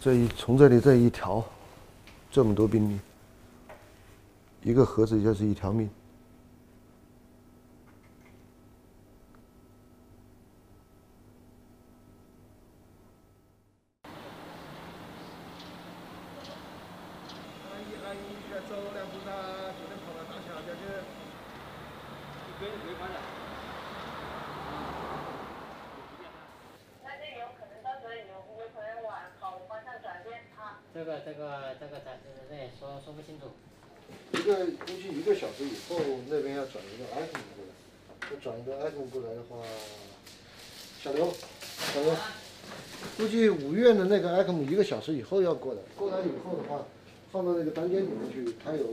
这一从这里这一条，这么多兵力，一个盒子就是一条命。这个这个这个咱对对对，说说不清楚。一个估计一个小时以后，那边要转一个 item 过来，要转一个 item 过来的话，小刘，小刘，估计五院的那个 item 一个小时以后要过来，过来以后的话，放到那个单间里面去，他有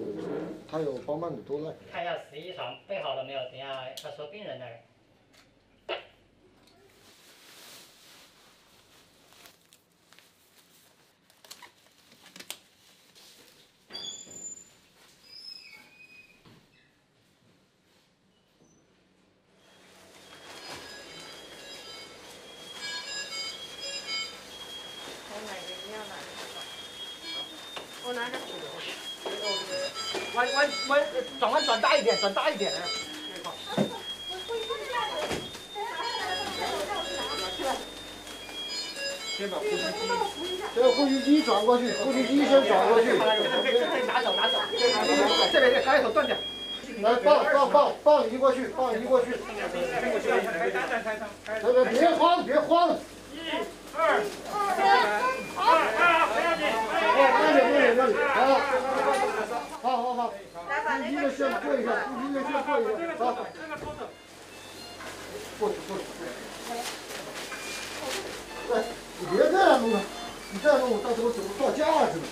他有包办的多赖。看一下实习床备好了没有？等下他说病人那儿。我拿着。弯弯弯，转弯转大一点，转大一点。先把呼吸机，这个呼吸机转过去，呼吸机先转过去。拿走拿走，这边这开口断掉。来放放放放移过去，放移过去。这个别慌别慌。一二三，好，不要紧，哎，慢点慢点慢点，好，把那呼吸的先过一下，先过一下，好，过去过去。哎，你别这样弄了，你这样弄我到时候怎么挂架子呢？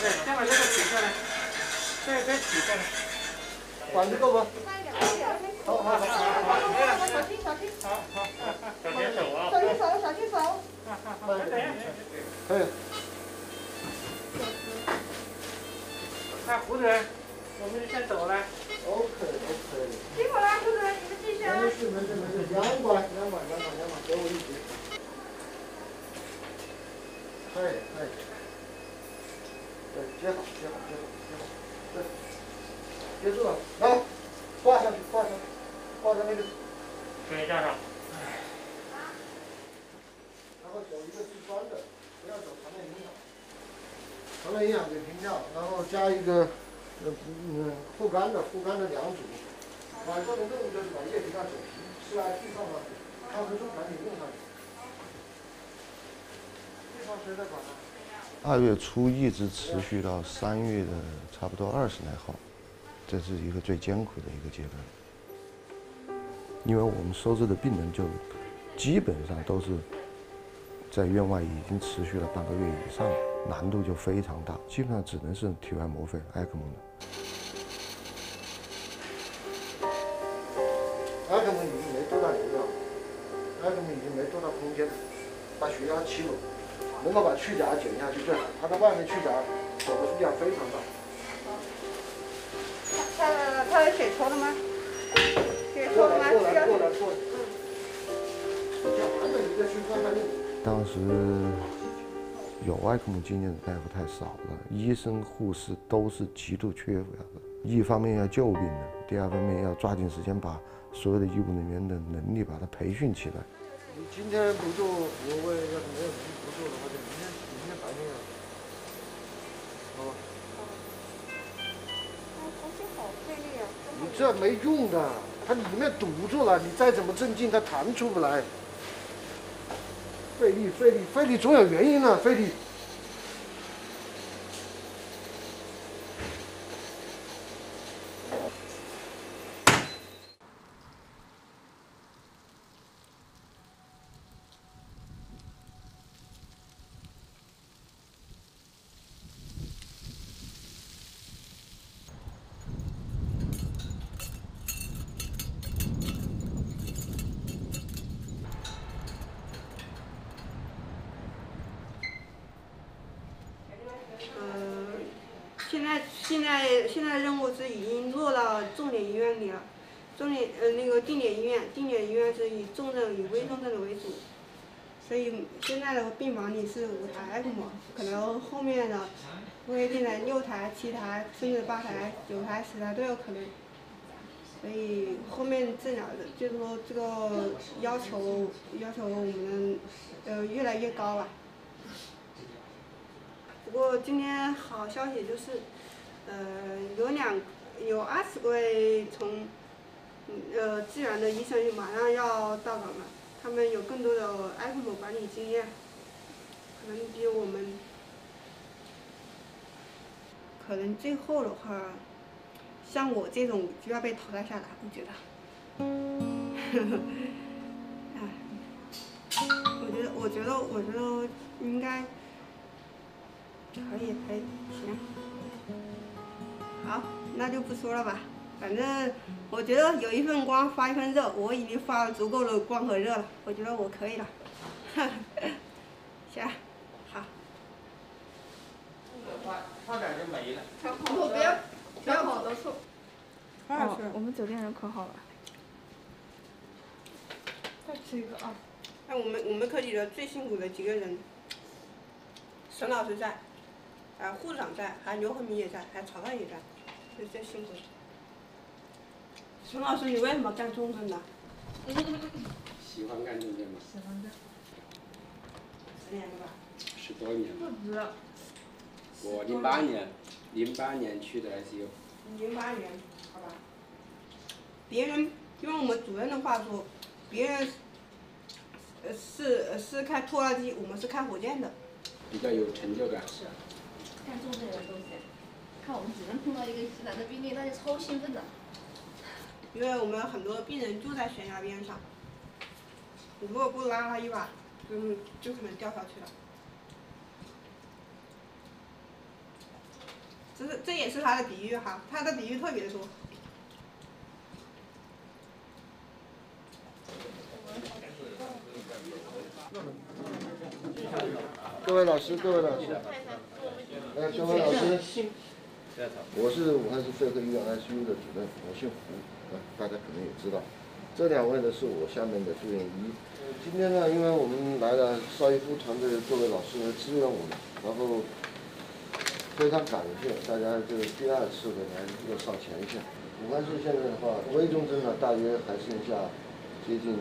对，先把这个取下来，再再取下来。管子够不？好好好好好。小心小心。好好好，小心手啊！小心手，小心手。可以。那胡主任，我们就先走了。OK OK。辛苦了，胡主任，你们继续啊。没事没事没事，两管两管两管两管，给我一节。可以可以。对，接好接好接好接好，对，接住了，来，挂上去挂上去，挂在那个，水架上。然后走一个直栓的，不要走常内营养，常内营养给停掉，然后加一个，呃嗯护肝的护肝的两组，晚上的任务就是把液体上走皮，四 I P 放上去，抗生素赶紧用上去。二月初一直持续到三月的差不多二十来号，这是一个最艰苦的一个阶段。因为我们收治的病人就基本上都是在院外已经持续了半个月以上，难度就非常大，基本上只能是体外膜肺、埃克蒙的。埃克蒙已经没多大流量，埃克蒙已经没多大空间，把血压起稳。能够把去甲减下去最好，它在外面去甲走的量非常大。他他有血抽了吗？血抽了吗？过来过来过来。讲完了，你再去看看那个。当时有埃克蒙经验的大夫太少了，医生护士都是极度缺乏的。一方面要救病人，第二方面要抓紧时间把所有的医务人员的能力把它培训起来。你今天不做，我为要是没有人不做的话，就明天明天白天要。好吧。呼吸好费力啊。你这没用的，它里面堵住了，你再怎么镇静，它弹出不来。费力，费力，费力总有原因的，费力。嗯，现在现在现在任务是已经落到重点医院里了，重点呃那个定点医院，定点医院是以重症以危重症的为主。所以现在的病房里是五台 ECMO，可能后面的会变成六台、七台，甚至八台、九台、十台都有可能。所以后面治疗的，就是说这个要求要求我们呃越来越高了。不过今天好消息就是，呃有两有二十位从呃自然的医生马上要到岗了。他们有更多的 ECMO 管理经验，可能比我们，可能最后的话，像我这种就要被淘汰下来，我觉得。哎，我觉得，我觉得，我觉得应该可以，可以，行。好，那就不说了吧。反正我觉得有一份光发一份热，我已经发了足够的光和热了，我觉得我可以了。行，好。差差点就没了。不要不要好多处。哦，我们酒店人可好了。再吃一个啊！哎，我们我们科里的最辛苦的几个人，沈老师在，啊，护士长在，还有刘和明也在，还有曹干也在，是最辛苦的。孙老师，你为什么干重症的？喜欢干重症吗？喜欢干。十年了吧？十多年了。不止。我零八年，零八年去的 ICU。零八年，好吧。别人用我们主任的话说，别人呃是是开拖拉机，我们是开火箭的。比较有成就感。是。干重症的都是，看我们只能碰到一个疑难的病例，那就超兴奋的。因为我们很多病人就在悬崖边上，如果不拉他一把，就就可能掉下去了。这是这也是他的比喻哈，他的比喻特别多。各位老师，各位老师，哎，各位老师，我是武汉市肺科医院 ICU 的主任，我姓胡。大家可能也知道，这两位呢是我下面的住院医。今天呢，因为我们来了邵逸夫团队各位老师来支援我们，然后非常感谢大家这第二次的来又上前线。武汉市现在的话，危重症呢大约还剩下接近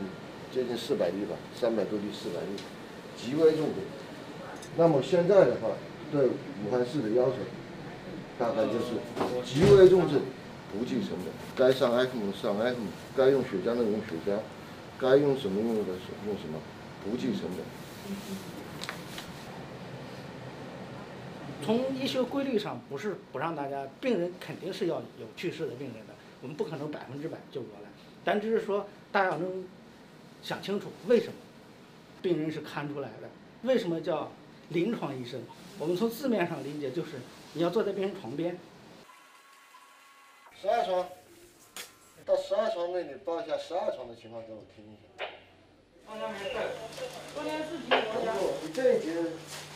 接近四百例吧，三百多例四百例，极危重症。那么现在的话，对武汉市的要求大概就是极为重视。不计成本，该上 ECMO 上 ECMO，该用血浆的用血浆，该用什么用的用什么，不计成本。从医学规律上，不是不让大家，病人肯定是要有去世的病人的，我们不可能百分之百救过来，但只是说大家能想清楚为什么病人是看出来的，为什么叫临床医生？我们从字面上理解就是你要坐在病人床边。十二床，到十二床那里报一下十二床的情况给我听一下。方家没事，关键是几楼你这一节，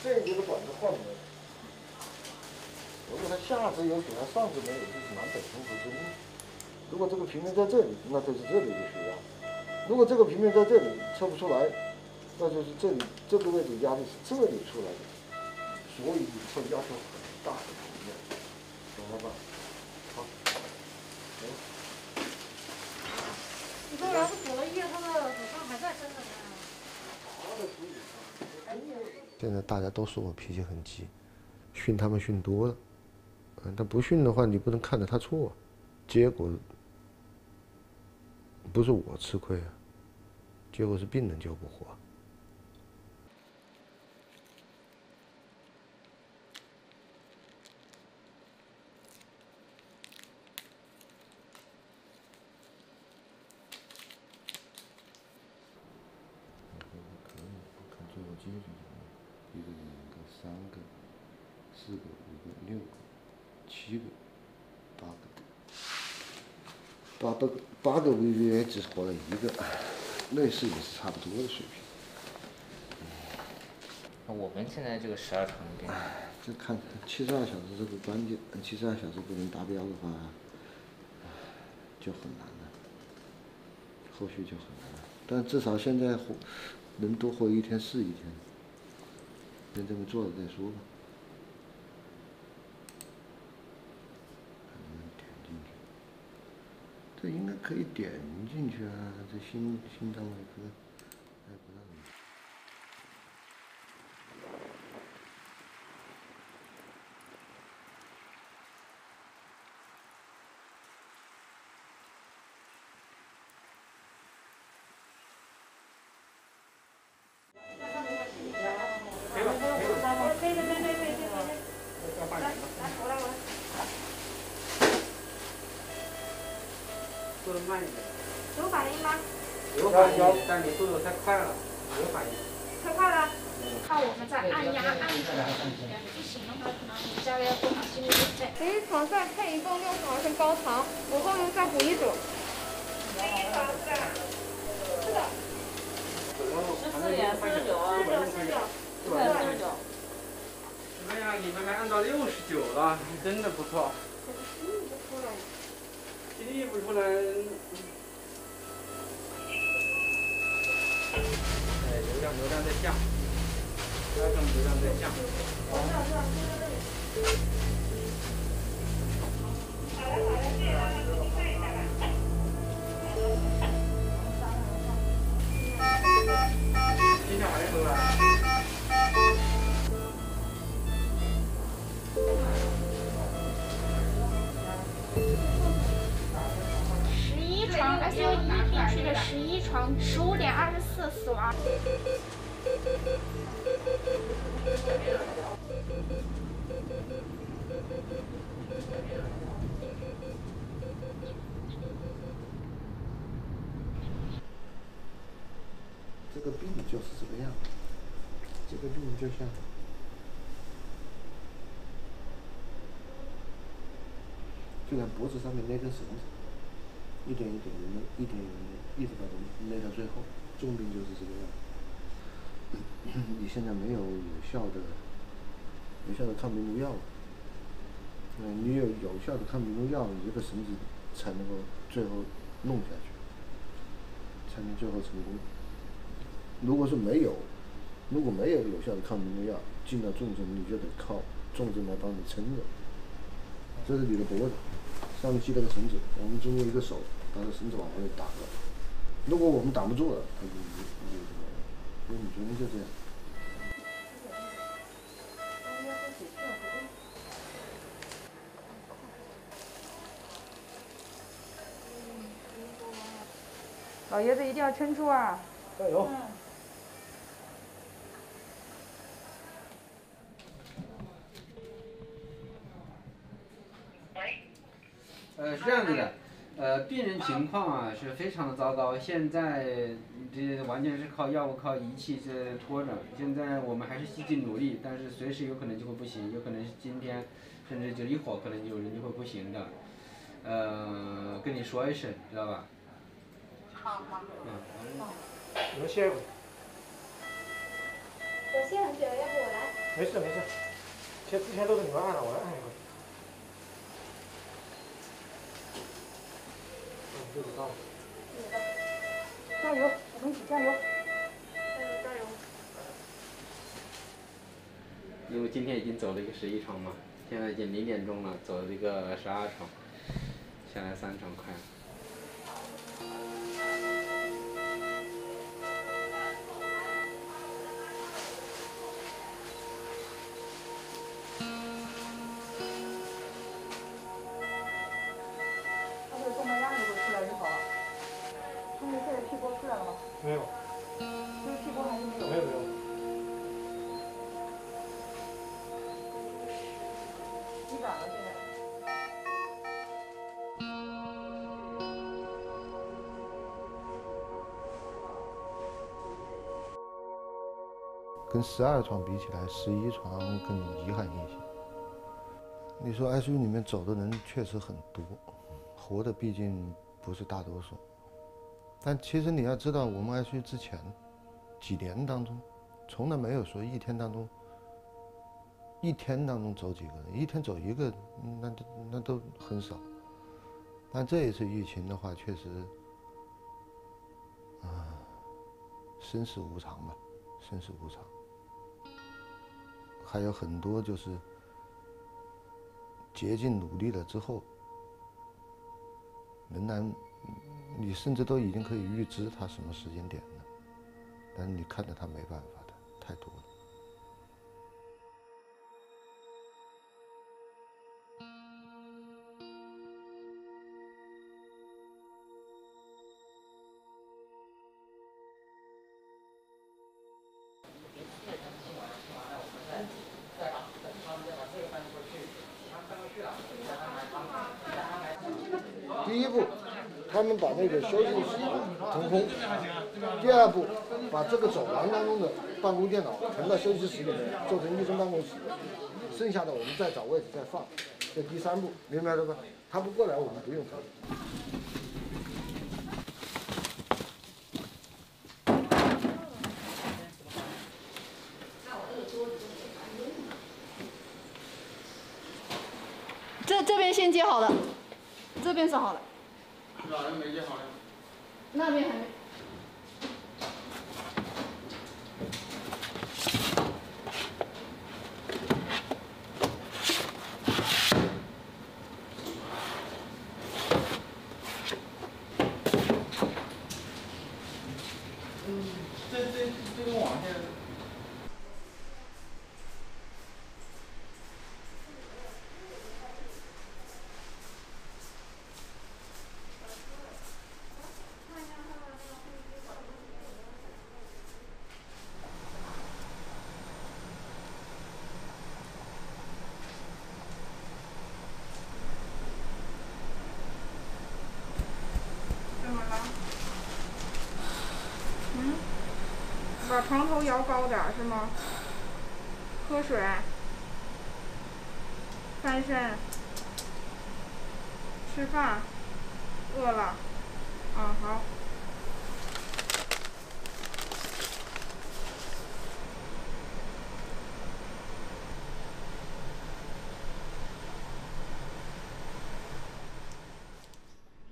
这一节的管子换没有？如果他下肢有血，他上肢没有，就是南北重合之路。如果这个平面在这里，那就是这里的血压；如果这个平面在这里测不出来，那就是这里这个位置压力是这里出来的。所以测要求很大的平面，懂了吧？你说要是补了液，他的骨伤还在身上呢。现在大家都说我脾气很急，训他们训多了，嗯，他不训的话，你不能看着他错，结果不是我吃亏啊，结果是病人救不活。八个八个 VVA 只活了一个，类似也是差不多的水平。那我们现在这个十二床的病，这看七十二小时这个关键，七十二小时不能达标的话，就很难了，后续就很难了。但至少现在能多活一天是一天，先这么做了再说吧。点进去，这应该可以点进去啊，这心心脏的歌，你们还按到六十九了，真的不错。心率不出来。哎，流量流量在降，加上流量在降。好的好的，对对对。好的好的，这个你看一下吧。心跳还出一床 ICU 一病区的十一床，十五点二十四死亡。这个病就是这个样，这个病就像，就像脖子上面那根绳子，一点一点的勒，一点一点的，一直把它勒到最后，重病就是这个样。你现在没有有效的、有效的抗病毒药，嗯，你有有效的抗病毒药，你这个绳子才能够最后弄下去，才能最后成功。如果是没有，如果没有有效的抗病毒药，进到重症你就得靠重症来帮你撑着。这是你的脖子，上面系了个绳子，我们通过一个手把这绳子往外面打了。如果我们挡不住了，它就就就这个，所以你昨天就这样。老爷子一定要撑住啊！加油！呃，是这样子的，呃，病人情况啊是非常的糟糕，现在这完全是靠药物、靠仪器在拖着。现在我们还是积极努力，但是随时有可能就会不行，有可能是今天，甚至就一会儿可能有人就会不行的。呃，跟你说一声，知道吧？好好。嗯。你们歇一会儿。我歇很久，要不我来？没事没事，其实之前都是你们按的，我来按一会儿。六十到。加油，我们一起加油！加油加油！因为今天已经走了一个十一场嘛，现在已经零点钟了，走了一个十二场，下来三场快了。跟十二床比起来，十一床更遗憾一些。你说 ICU 里面走的人确实很多，活的毕竟不是大多数。但其实你要知道，我们 ICU 之前几年当中，从来没有说一天当中，一天当中走几个人，一天走一个，那都那都很少。但这一次疫情的话，确实，啊，生死无常嘛，生死无常。还有很多就是竭尽努力了之后，仍然你甚至都已经可以预知他什么时间点了，但是你看着他没办法的，太多了。那个休息室腾空；第二步，把这个走廊当中的办公电脑腾到休息室里面，做成医生办公室。剩下的我们再找位置再放。这第三步，明白了吧？他不过来，我们不用他。这这边先接好了，这边是好的，那边还没。这这这根网线。怎么了？嗯？把床头摇高点儿是吗？喝水。翻身。吃饭。饿了。嗯好。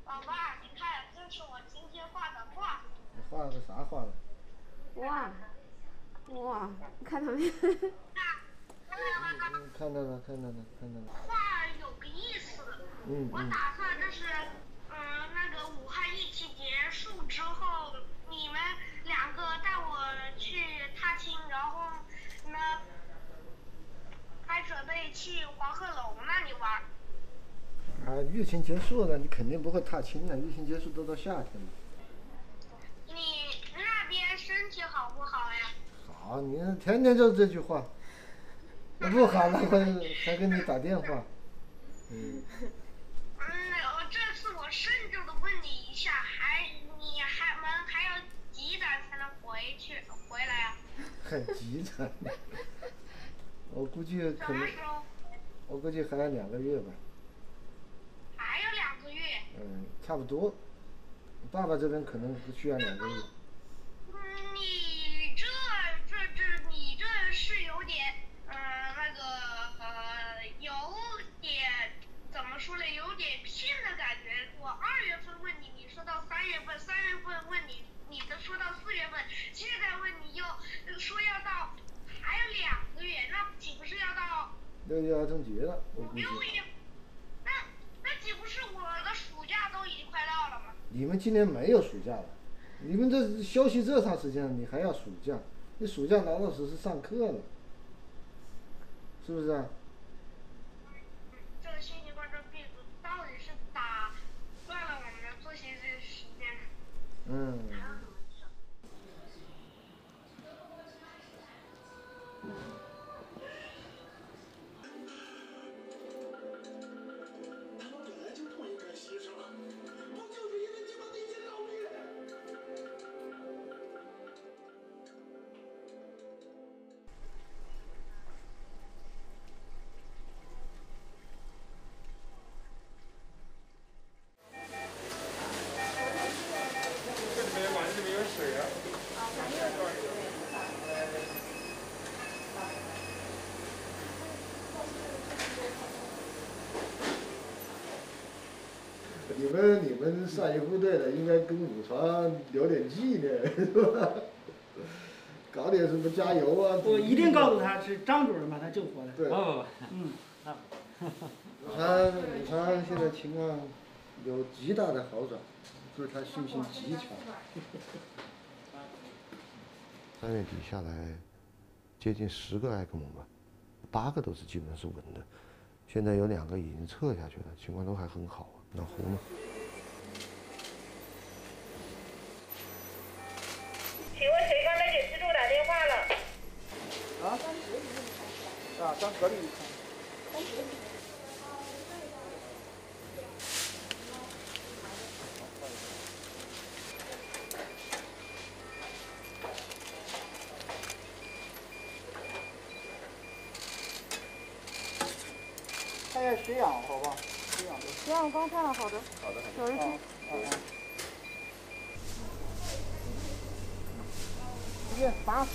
宝贝，你看，这是我今天画的画。你画的啥画的？哇，哇，看到没？嗯，看到了，看到了，看到了。话有个意思。嗯嗯。我打算就是，嗯，那个武汉疫情结束之后，你们两个带我去踏青，然后呢，还准备去黄鹤楼那里玩。啊，疫情结束了，你肯定不会踏青了。疫情结束都到夏天了。你那边身体好不好呀？好，你天天就是这句话。那不好了，还还给你打电话。嗯。嗯，我这次我慎重的问你一下，还你还们还要几点才能回去回来啊？很急的。我估计可能？我估计还要两个月吧。还有两个月。嗯，差不多。爸爸这边可能需要两个月。嗯，你这这这你这是有点呃那个呃有点怎么说呢？有点骗的感觉。我二月份问你，你三月份，三月份问你，你都说到四月份，现在问你又说要到还有两个月，那岂不是要到六一儿童节了，我估计。六月？那那岂不是我的暑假都已经快到了吗？你们今年没有暑假了，你们这休息这长时间，你还要暑假？你暑假老老实实上课了，是不是啊？这个新型冠状病毒到底是打乱了我们的作息时间？嗯。你们你们上一部队的应该跟武床留点纪念，是吧？搞点什么加油啊！我一定告诉他是张主任把他救活的。对。哦，嗯。武昌武昌现在情况有极大的好转，就是他信心极强。三月底下来，接近十个艾克蒙吧，八个都是基本是稳的，现在有两个已经撤下去了，情况都还很好。暖壶嘛？请问谁刚才给支柱打电话了？啊？啊，张格力。看一下血氧，好吧？血氧。刚看了，好的。好的。九十七。嗯嗯。直接拔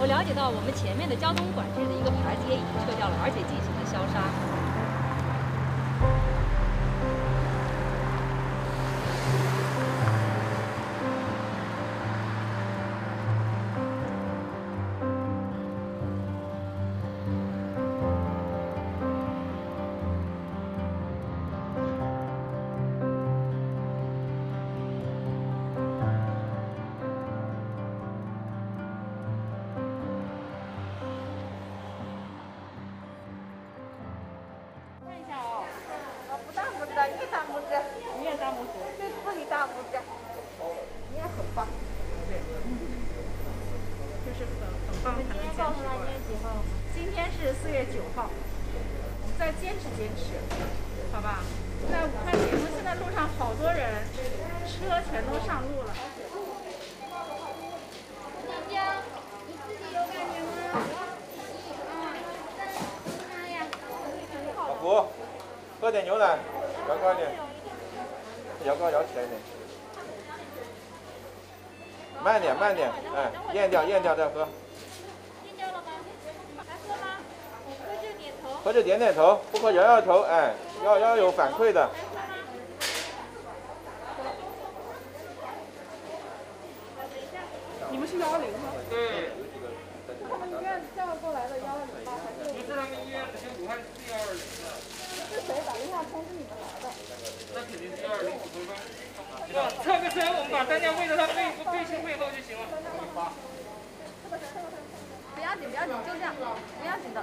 我了解到，我们前面的交通管制的一个牌子也已经撤掉了，而且进行了消杀。掉，咽掉再喝。咽掉了吗？还喝吗？喝就点头。喝就点点头，不喝摇摇头，哎，要要有反馈的。你们是幺二零吗？对。他们医院叫过来的幺二零。吗？不是他们医院的，就武汉市幺二零。的。是谁打电话通知你们来的？那肯定是幺二零。指挥官。啊，侧个身，我们把担架喂到他背背心背后就行了。不要紧，不要紧，就这样，不要紧的。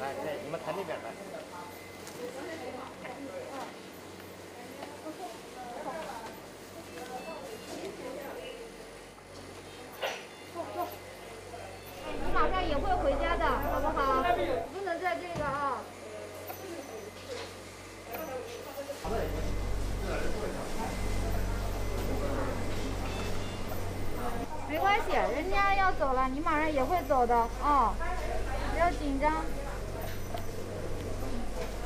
来，来，你们抬那边来。你马上也会回家的，好不好？不能在这个啊。没关系，人家要走了，你马上也会走的啊、不要紧张。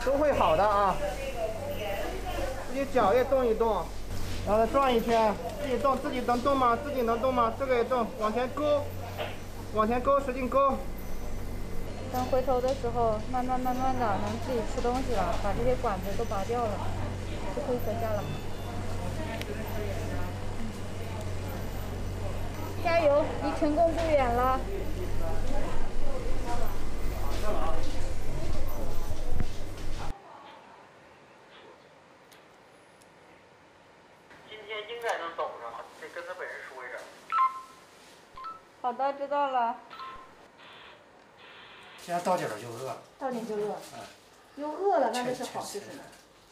都会好的啊。自己脚也动一动，让它转一圈，自己动，自己能动吗？自己能动吗？这个也动，往前勾，往前勾，使劲勾。等回头的时候，慢慢慢慢的能自己吃东西了，把这些管子都拔掉了，就可以回家了。加油，离成功不远了。今天应该能走着，得跟他本人说一声。好的，知道了。现在到点了就饿了。到点就饿。嗯。又饿了，那真是好事。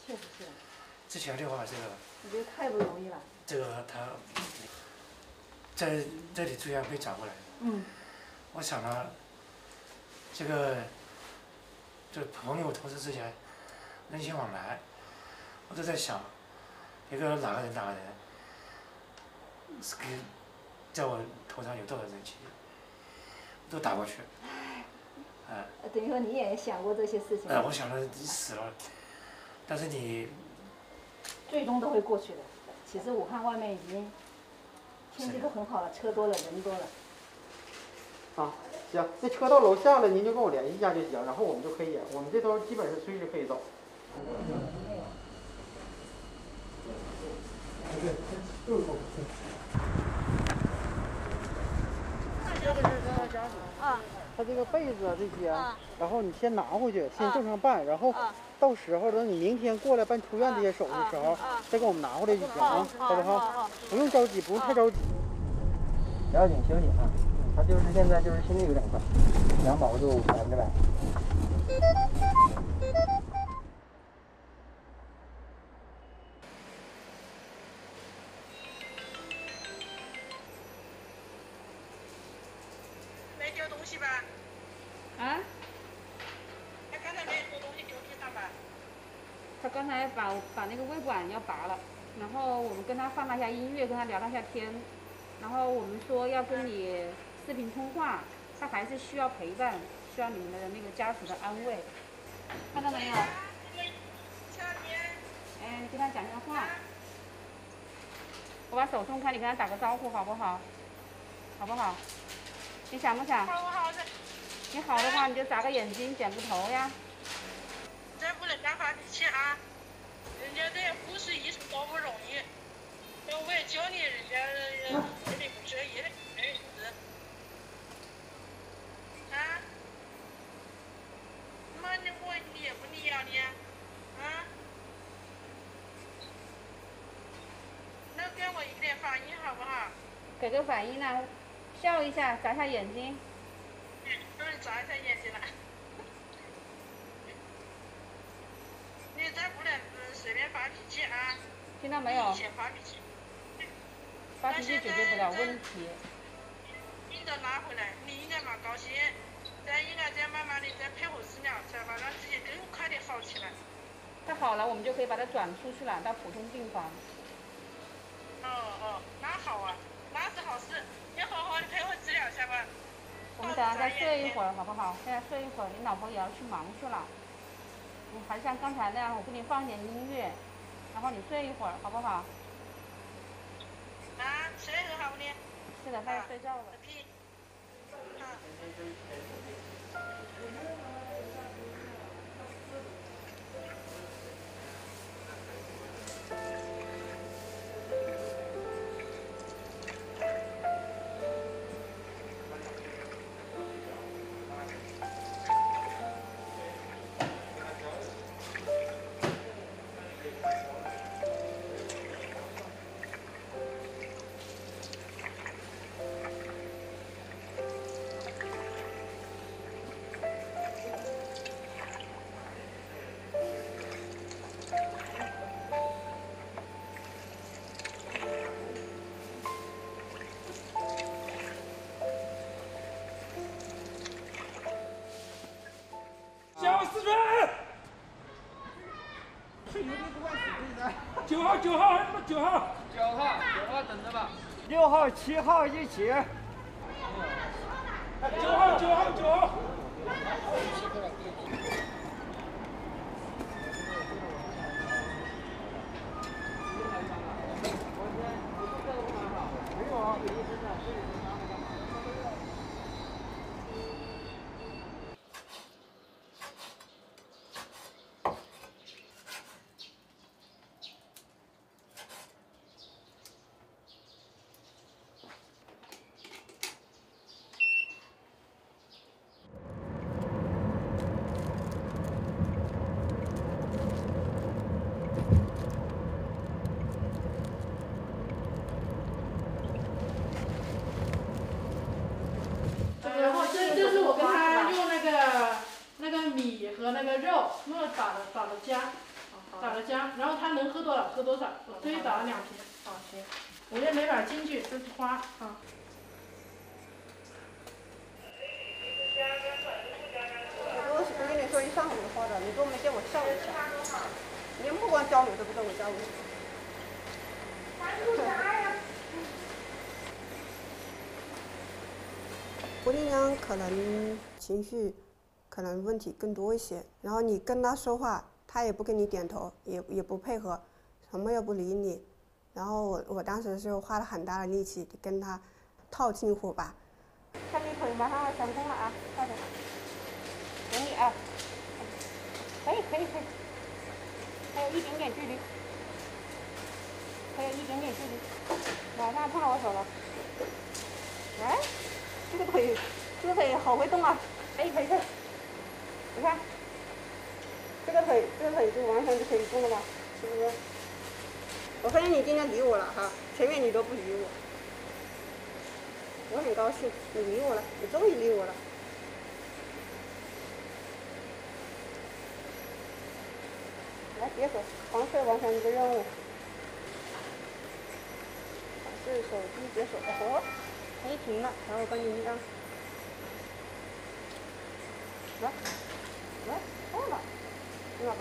确实是。之前的话，这个。我觉得太不容易了。这个他。在这里住院被找过来。嗯。我想了，这个，这朋友同事之间，人情往来，我都在想，一个哪个人哪个人，是给，在我头上有多少人情，都打过去。哎。等于说你也想过这些事情。哎，我想着你死了，但是你。最终都会过去的。其实武汉外面已经天气都很好了，车多了，人多了。啊，行，那车到楼下了，您就跟我联系一下就行，然后我们就可以，我们这头基本是随时可以走。这个是他家属。啊。他这个被子啊这些，然后你先拿回去，先正常办，然后到时候等你明天过来办出院这些手续的时候，再给我们拿回来就行啊，好不好？不用着急，不用太着急。要紧休息啊。他就是现在就是心率有点快，氧饱和度百分之百。跟他聊了一下天，然后我们说要跟你。视频通话，他还是需要陪伴，需要你们的那个家属的安慰，看到没有？哎，你跟他讲一下话。我把手松开，你跟他打个招呼好不好？好不好？你想不想？好好。你好的话，你就眨个眼睛，点个头呀。真不能发脾气啊！人家这些护士医生多不容易，要我也教你，人家肯定不注意，没事。啊？妈，你我你也不理我呢，啊？能。给我一点反应好不好？给个反应呢，笑一下，眨下眼睛。终于眨一下眼睛了。你再不能随便发脾气啊！听到没有？发脾气。发脾气解决不了问题。病都拉回来，你应该蛮高兴。再应该再慢慢的再配合治疗，才把让自己更快的好起来。他好了，我们就可以把他转出去了，到普通病房。哦哦，那好啊。那是好事，你好好的配合治疗，下吧。我们等下再睡一会儿，好不好？现在睡一会儿，你老婆也要去忙去了。你还像刚才那样，我给你放点音乐，然后你睡一会儿，好不好？啊，睡得好呢。现在开始睡觉了。九七号一起。和那个肉，那么打了打了浆，打了浆，然后他能喝多少喝多少，所以打了两瓶。好，行。我也没法进去，这是花啊。我是跟你说一上午的话的，你都没见我笑一下。你目光交流都不跟我交流。姑娘可能情绪可能问题更多一些，然后你跟他说话，他也不跟你点头，也也不配合，什么也不理你。然后我我当时是花了很大的力气跟他套近乎吧。看你腿马上要成功了啊，快点，等你啊，可以可以可以，还有一点点距离，还有一点点距离，马上碰到我手了，来，这个腿，这个腿好会动啊，可以可以可以，你看，这个腿这个腿就完全就可以动了吧，是不是？我发现你今天理我了哈，前面你都不理我。我很高兴，你理我了，你终于理我了。来，解锁，黄色完成一个任务。是手机解锁，哦，可以停了，然后帮你一张。来，来，错了，这哪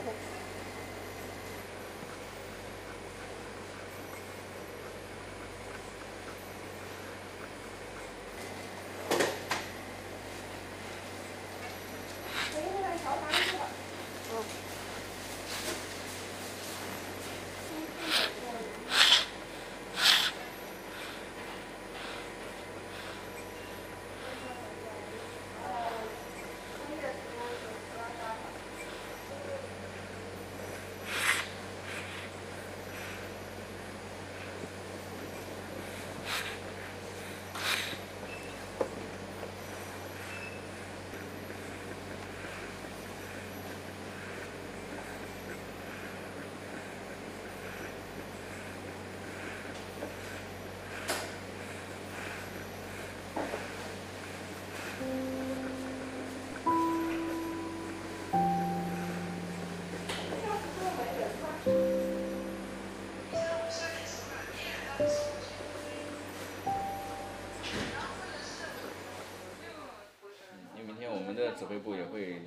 不对？指挥部也会，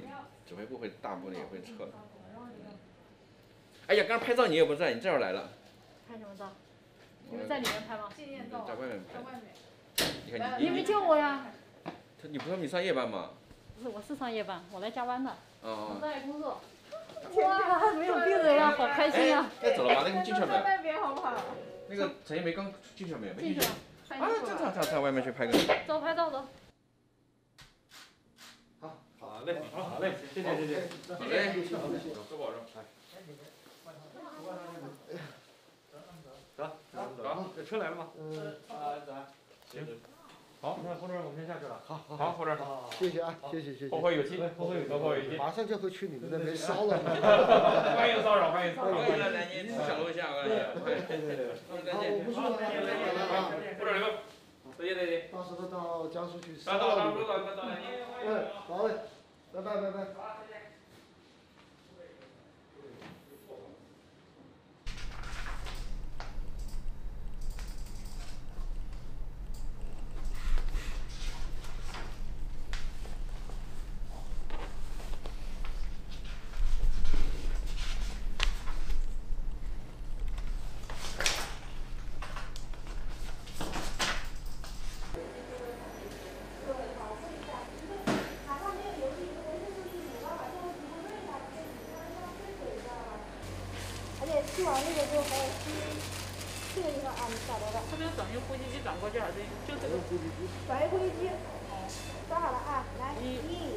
指挥部会大部分也会撤。哎呀，刚拍照你也不在，你这会儿来了。拍什么照？你们在里面拍吗？纪念照。在外面拍。在外面。你看你。你没叫我呀？他，你不说你上夜班吗？不是，我是上夜班，我来加班的。哦。我在工作。哇，没有病人呀，好开心呀！该走了吧？那个进去了没有？外边好不好？那个陈一梅刚进去了没有？进去了。啊，正常，正常，外面去拍个。走，拍照走。好嘞，好，谢谢谢谢，好嘞，多保重，走走走，这车来了吗？嗯，啊走，行，好，那后边我们先下去了，好，好，后边，谢谢啊，谢谢谢谢，后会有期，后会有期，后会有期，马上就会去你们那边烧了，欢迎骚扰，欢迎骚扰，欢迎来南京小楼下，欢迎，对对对，再见，部长留，再见再见，到时候到江苏去烧了，到到到到南京，嗯，好嘞。拜拜拜拜。去完那个之后还有吸，这个地方啊，你找到了。这边转运呼吸机转过去还是就这个呼吸机？转运呼吸机。装好了啊，来，一、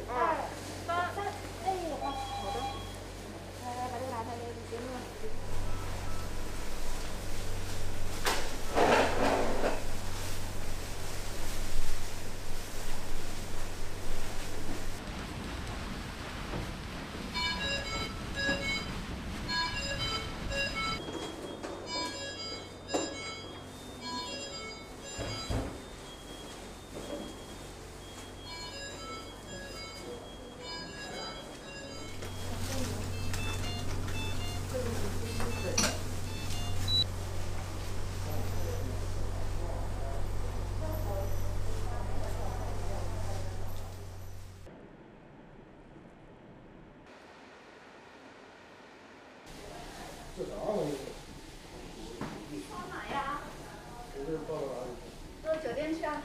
到哪呀？这是哪？到酒店去啊。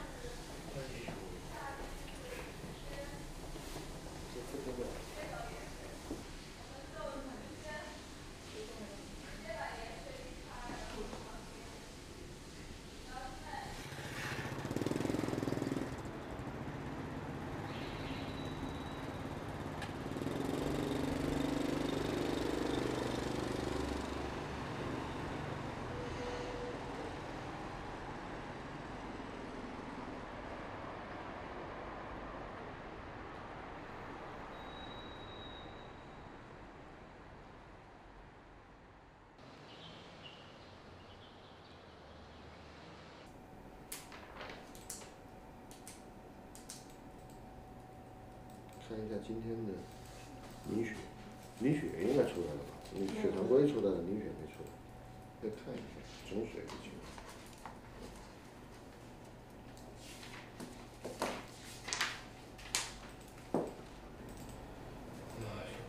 看一下今天的凝血，凝血应该出来了吧？你血常规出来了，凝血没出来，再看一下总水的情况。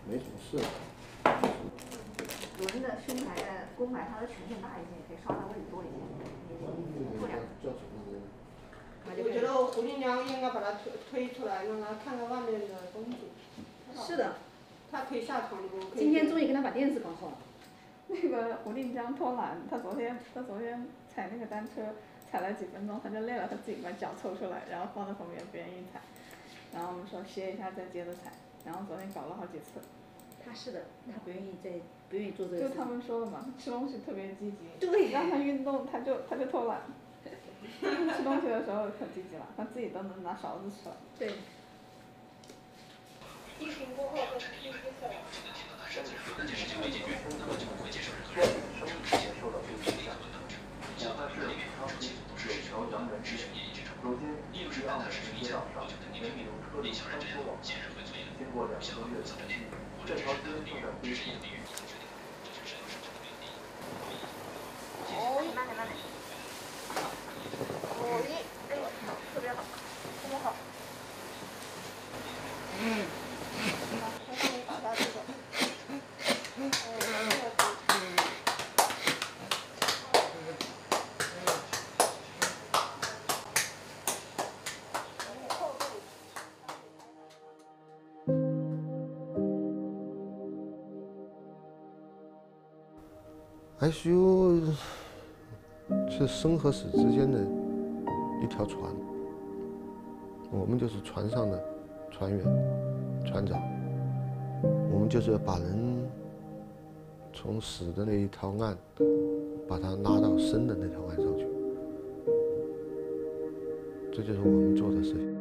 没什么事。轮的的宫排，它的权限大一些，可以刷的位置多一些，度量。我觉得胡金良应该把他推推出来，让他看看外面的风景。是的，他可以下床不？今天终于给他把垫子搞好了。那个胡定江偷懒，他昨天他昨天踩那个单车踩了几分钟，他就累了，他自己把脚抽出来，然后放在旁边不愿意踩。然后我们说歇一下再接着踩，然后昨天搞了好几次。他是的，他不愿意再不愿意做这个。就他们说的嘛，吃东西特别积极。对。让他运动，他就他就偷懒。吃东西的时候可积极了，他自己都能拿勺子吃了。对。疫情过后会重新恢复。这事情没解决，那么就不会接受任何人。生命也受到影响。哪怕是长期有条洋人之人，如今一二的街道上人流车流穿梭往返，经过两个月的沉寂，这条街正在恢复。哦，慢点慢点。哦 ICU 是生和死之间的一条船，我们就是船上的船员、船长，我们就是要把人从死的那一条岸，把他拉到生的那条岸上去，这就是我们做的事情。